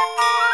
Música